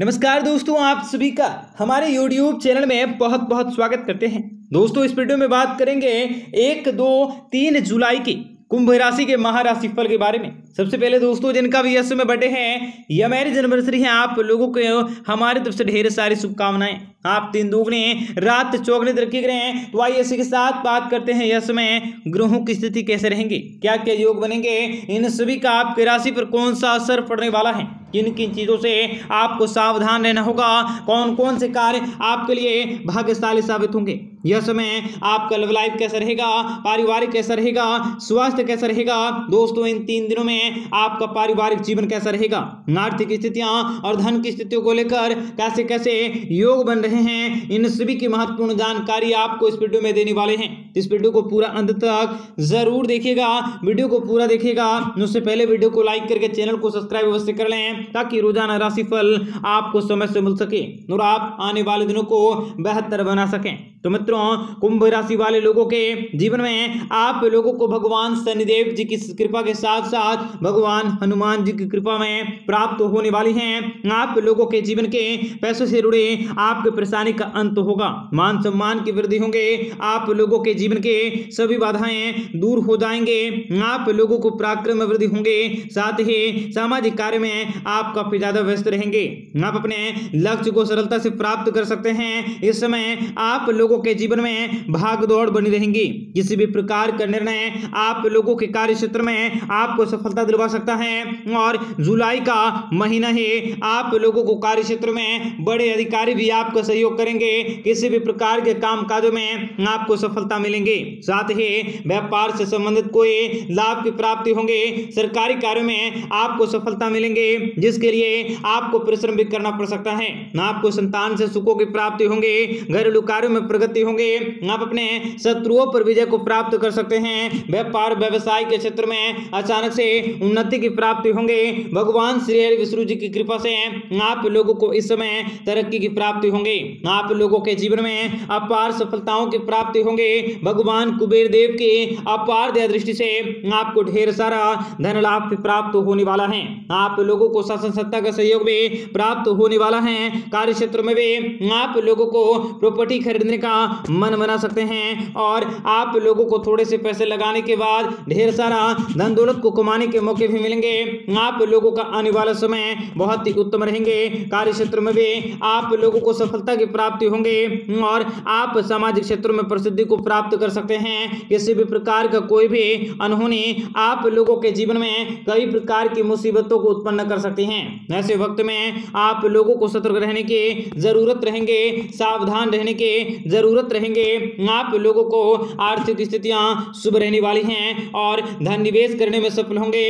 नमस्कार दोस्तों, आप सभी का हमारे YouTube चैनल में बहुत बहुत स्वागत करते हैं। दोस्तों, इस वीडियो में बात करेंगे एक, दो, तीन जुलाई की कुंभ राशि के महाराशि फल के बारे में। सबसे पहले दोस्तों, जिनका भी यश में बर्थडे है, या मेरी एनिवर्सरी है, आप लोगों को हमारे तरफ़ से ढेर सारी शुभकामनाएँ। आप तीन दुगने रात चौगने तरक्की करें तो आइए इसी के साथ बात करते हैं यश में ग्रहों की स्थिति कैसे रहेंगे, क्या क्या योग बनेंगे, इन सभी का आपके राशि पर कौन सा असर पड़ने वाला है, किन किन चीज़ों से आपको सावधान रहना होगा कौन कौन से कार्य आपके लिए भाग्यशाली साबित होंगे। यह समय आपका लव लाइफ कैसा रहेगा, पारिवारिक कैसा रहेगा, स्वास्थ्य कैसा रहेगा, दोस्तों, इन तीन दिनों में आपका पारिवारिक जीवन कैसा रहेगा? आर्थिक स्थितियाँ और धन की स्थितियों को लेकर कैसे कैसे योग बन रहे हैं, इन सभी की महत्वपूर्ण जानकारी आपको इस वीडियो में देने वाले हैं। इस वीडियो को पूरा अंत तक ज़रूर देखिएगा, वीडियो को पूरा देखिएगा। उससे पहले वीडियो को लाइक करके चैनल को सब्सक्राइब अवश्य कर लें, ताकि रोज़ाना राशिफल आपको समय से मिल सके और आप आने वाले दिनों को बेहतर बना सकें। तो मित्रों, कुंभ राशि वाले लोगों के जीवन में आप लोगों को भगवान शनिदेव जी की कृपा के साथ साथ भगवान, हनुमान जी की कृपा में प्राप्त होने वाली हैं। आप लोगों के जीवन के पैसों से जुड़े आपके परेशानी का अंत होगा। मान सम्मान की वृद्धि होंगे। आप लोगों के जीवन के सभी बाधाएँ दूर हो जाएँगे। आप लोगों को पराक्रम वृद्धि होंगे। साथ ही सामाजिक कार्य में आप काफ़ी ज़्यादा व्यस्त रहेंगे। आप अपने लक्ष्य को सरलता से प्राप्त कर सकते हैं। इस समय आप लोगों के जीवन में भाग दौड़ बनी रहेंगी। किसी भी प्रकार का निर्णय आप लोगों के कार्य क्षेत्र में आपको सफलता दिलवा सकता है। और जुलाई का महीना ही आप लोगों को कार्य क्षेत्र में बड़े अधिकारी भी आपका सहयोग करेंगे। किसी भी प्रकार के काम काजों में आपको सफलता मिलेंगे। साथ ही व्यापार से संबंधित कोई लाभ की प्राप्ति होंगे। सरकारी कार्यों में आपको सफलता मिलेंगे, जिसके लिए आपको परिश्रम भी करना पड़ सकता है। आपको संतान से सुखों की प्राप्ति होंगे, घरेलू कार्यों में प्रगति होंगे। आप अपने शत्रुओं पर विजय को प्राप्त कर सकते हैं। व्यापार, व्यवसाय के क्षेत्र में अचानक से उन्नति की प्राप्ति होंगे। भगवान श्री हरि विष्णु जी की कृपा से आप लोगों को इस समय तरक्की की प्राप्ति होंगे। आप लोगों के जीवन में अपार सफलताओं की प्राप्ति होंगे। भगवान कुबेर देव की अपार दया दृष्टि से आपको ढेर सारा धन लाभ प्राप्त होने वाला है। आप लोगों को शासन सत्ता का सहयोग भी प्राप्त होने वाला है। कार्य क्षेत्र में भी आप लोगों को प्रॉपर्टी खरीदने का मन बना सकते हैं और आप लोगों को थोड़े से पैसे लगाने के बाद ढेर सारा धन दौलत को कमाने के मौके भी मिलेंगे। आप लोगों का आने वाला समय बहुत ही उत्तम रहेंगे। कार्य क्षेत्र में भी आप लोगों को सफलता की प्राप्ति होंगे और आप सामाजिक क्षेत्रों में प्रसिद्धि को प्राप्त कर सकते हैं। किसी भी प्रकार का कोई भी अनहोनी आप लोगों के जीवन में कई प्रकार की मुसीबतों को उत्पन्न कर सकती हैं। ऐसे वक्त में आप लोगों को सतर्क रहने की ज़रूरत रहेंगे, सावधान रहने की ज़रूरत रहेंगे। आप लोगों को आर्थिक स्थितियाँ शुभ रहने वाली हैं और धन निवेश करने में सफल होंगे।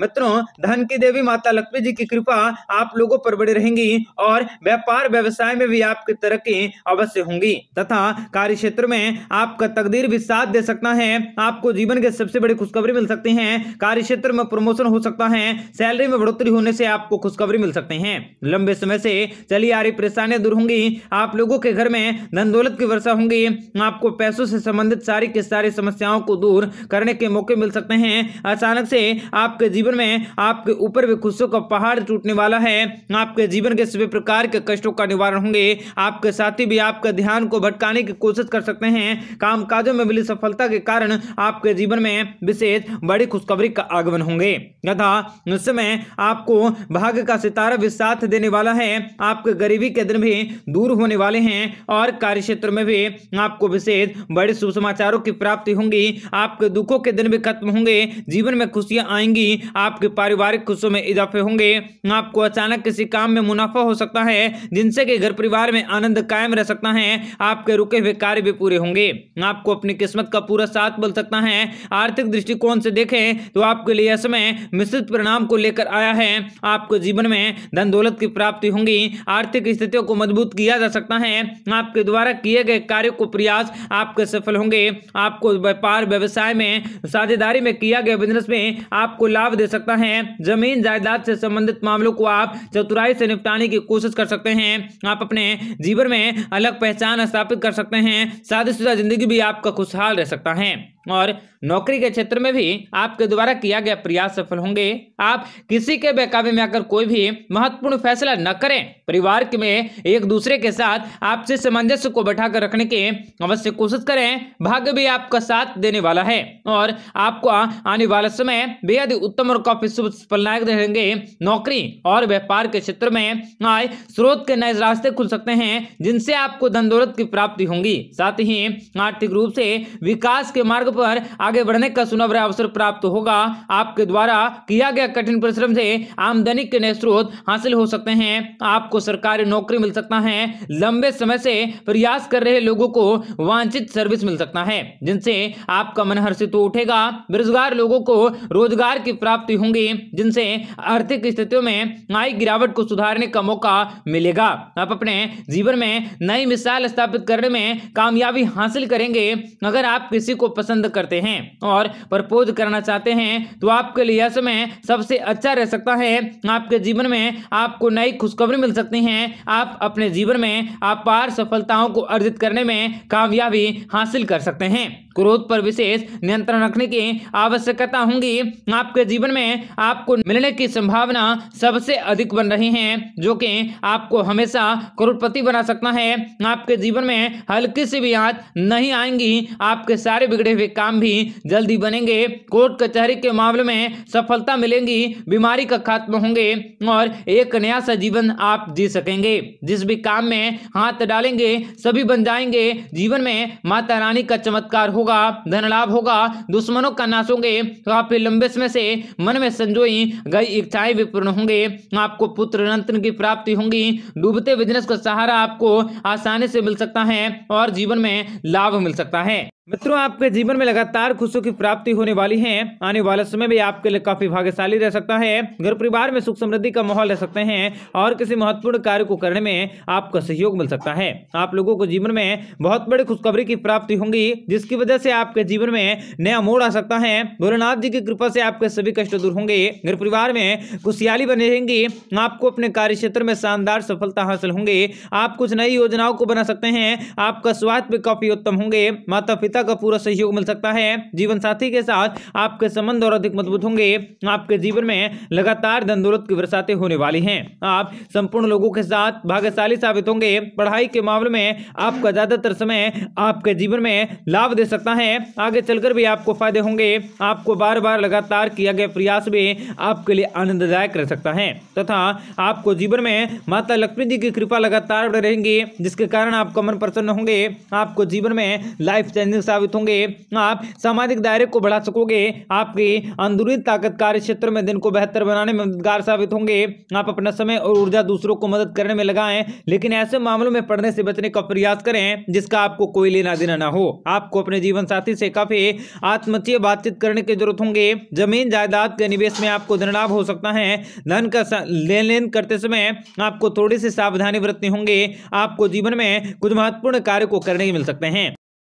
मित्रों, धन की देवी माता लक्ष्मी जी की कृपा आप लोगों पर बड़ी रहेंगी और व्यापार व्यवसाय में भी आपकी तरक्की अवश्य होंगी। तथा कार्य क्षेत्र में आपका तकदीर भी साथ दे सकता है। आपको जीवन के सबसे बड़ी खुशखबरी मिल सकती है। कार्य क्षेत्र में प्रमोशन हो सकता है। सैलरी में बढ़ोतरी होने से आपको खुशखबरी मिल सकते हैं। लंबे समय से चली आ रही परेशानियाँ दूर होंगी। आप लोगों के घर में धन दौलत की वर्षा होंगी। आपको पैसों से संबंधित सारी की सारी समस्याओं को दूर करने के मौके मिल सकते हैं। अचानक से आपके जीवन में आपके ऊपर भी खुशियों का पहाड़ टूटने वाला है। आपके जीवन के सभी प्रकार के कष्टों का निवारण होंगे। आपके साथी भी आपके ध्यान को भटकाने की कोशिश कर सकते हैं। काम काजों में मिली सफलता के कारण आपके जीवन में विशेष बड़ी खुशखबरी का आगमन होंगे। तथा उस समय आपको भाग्य का सितारा भी साथ देने वाला है। आपके गरीबी के दिन भी दूर होने वाले हैं और कार्य क्षेत्र में भी आपको विशेष बड़े शुभ समाचारों की प्राप्ति होंगी। आपके दुखों के दिन भी खत्म होंगे। जीवन में खुशियाँ आएँगी। आपके पारिवारिक खुशियों में इजाफे होंगे। आपको अचानक किसी काम में मुनाफा हो सकता है, जिनसे कि घर परिवार में आनंद कायम रह सकता है। आपके रुके हुए कार्य भी पूरे होंगे। आपको अपनी किस्मत का पूरा साथ मिल सकता है। आर्थिक दृष्टिकोण से देखें तो आपके लिए समय मिश्रित परिणाम को लेकर आया है। आपके जीवन में धन दौलत की प्राप्ति होंगी। आर्थिक स्थितियों को मज़बूत किया जा सकता है। आपके द्वारा किए गए कार्य को प्रयास आपके सफल होंगे। आपको व्यापार, व्यवसाय में साझेदारी में किया गया बिज़नेस में आपको लाभ दे सकता है। ज़मीन जायदाद से संबंधित मामलों को आप चतुराई से निपटाने की कोशिश कर सकते हैं। आप अपने जीवन में अलग पहचान स्थापित कर सकते हैं। शादीशुदा ज़िंदगी भी आपका खुशहाल रह सकता है। और नौकरी के क्षेत्र में भी आपके द्वारा किया गया प्रयास सफल होंगे। आप किसी के बेकाबे में आकर कोई भी महत्वपूर्ण फैसला न करें। परिवार में एक दूसरे के साथ आपसे सामंजस्य को बैठाकर रखने की अवश्य कोशिश करें। भाग्य भी आपका साथ देने वाला है और आपको आने वाला समय बेहद उत्तम और काफ़ी शुभ फलनायक रहेंगे। नौकरी और व्यापार के क्षेत्र में आय स्रोत के नए रास्ते खुल सकते हैं, जिनसे आपको धन दौलत की प्राप्ति होंगी। साथ ही आर्थिक रूप से विकास के मार्ग पर आगे बढ़ने का सुनवरा अवसर प्राप्त होगा। आपके द्वारा किया गया कठिन परिश्रम से आमदनी के नए स्रोत हासिल हो सकते हैं। आपको सरकारी नौकरी मिल सकता है। लंबे समय से प्रयास कर रहे लोगों को वांछित सर्विस मिल सकता है, जिनसे आपका मन हर्षित हो उठेगा। बेरोजगार लोगों को रोज़गार की प्राप्ति होंगी, जिनसे आर्थिक स्थितियों में आई गिरावट को सुधारने का मौका मिलेगा। आप अपने जीवन में नई मिसाल स्थापित करने में कामयाबी हासिल करेंगे। अगर आप किसी को पसंद करते हैं और प्रपोज करना चाहते हैं तो आपके लिए यह समय सबसे अच्छा रह सकता है। आपके जीवन में आपको नई खुशखबरी मिल सकती है। आप अपने जीवन में अपार सफलताओं को अर्जित करने में कामयाबी हासिल कर सकते हैं। क्रोध पर विशेष नियंत्रण रखने की आवश्यकता होंगी। आपके जीवन में आपको मिलने की संभावना सबसे अधिक बन रही है, जो कि आपको हमेशा करोड़पति बना सकता है। आपके जीवन में हल्की सी भी आँच नहीं आएँगी। आपके सारे बिगड़े हुए काम भी जल्दी बनेंगे। कोर्ट कचहरी के मामले में सफलता मिलेंगी, बीमारी का खात्मा होंगे और एक नया सा जीवन आप जी सकेंगे। जिस भी काम में हाथ डालेंगे, सभी बन जाएँगे। जीवन में माता रानी का चमत्कार हो होगा धन लाभ होगा, दुश्मनों का नाश होंगे काफ़ी लंबे समय से मन में संजोई गई इच्छाएँ भी पूर्ण होंगे, आपको पुत्र रत्न की प्राप्ति होंगी, डूबते बिज़नेस का सहारा आपको आसानी से मिल सकता है और जीवन में लाभ मिल सकता है। मित्रों, आपके जीवन में लगातार खुशियों की प्राप्ति होने वाली है। आने वाले समय भी आपके लिए काफ़ी भाग्यशाली रह सकता है। घर परिवार में सुख समृद्धि का माहौल रह सकते हैं और किसी महत्वपूर्ण कार्य को करने में आपका सहयोग मिल सकता है। आप लोगों को जीवन में बहुत बड़ी खुशखबरी की प्राप्ति होंगी, जिसकी वजह से आपके जीवन में नया मोड़ आ सकता है। भोलेनाथ जी की कृपा से आपके सभी कष्ट दूर होंगे। घर परिवार में खुशहाली बनी रहेंगी। आपको अपने कार्य क्षेत्र में शानदार सफलता हासिल होंगे। आप कुछ नई योजनाओं को बना सकते हैं। आपका स्वास्थ्य भी काफ़ी उत्तम होंगे। माता पिता पिता का पूरा सहयोग मिल सकता है। जीवन साथी के साथ आपके संबंध और अधिक मज़बूत होंगे। आपके जीवन में लगातार धन दौलत की बरसातें होने वाली हैं। आप संपूर्ण लोगों के साथ भाग्यशाली साबित होंगे। पढ़ाई के मामले में आपका ज़्यादातर समय आपके जीवन में लाभ दे सकता है। आगे चलकर भी आपको फ़ायदे होंगे। आपको बार बार लगातार किया गया प्रयास भी आपके लिए आनंददायक रह सकता है। तथा आपको जीवन में माता लक्ष्मी जी की कृपा लगातार रहेंगी, जिसके कारण आपका मन प्रसन्न होंगे। आपको जीवन में लाइफ चेंजिंग साबित होंगे। आप सामाजिक दायरे को बढ़ा सकोगे। आपकी अंदरूनी ताकत कार्य क्षेत्र में दिन को बेहतर बनाने में मददगार साबित होंगे। आप अपना समय और ऊर्जा दूसरों को मदद करने में लगाएँ, लेकिन ऐसे मामलों में पढ़ने से बचने का प्रयास करें, जिसका आपको कोई लेना देना ना हो। आपको अपने जीवन साथी से काफ़ी आत्मचीय बातचीत करने की ज़रूरत होंगे। ज़मीन, जायदाद के निवेश में आपको धन लाभ हो सकता है। धन का लेन लेन करते समय आपको थोड़ी सी सावधानी बरतनी होंगे। आपको जीवन में कुछ महत्वपूर्ण कार्य को करने मिल सकते हैं।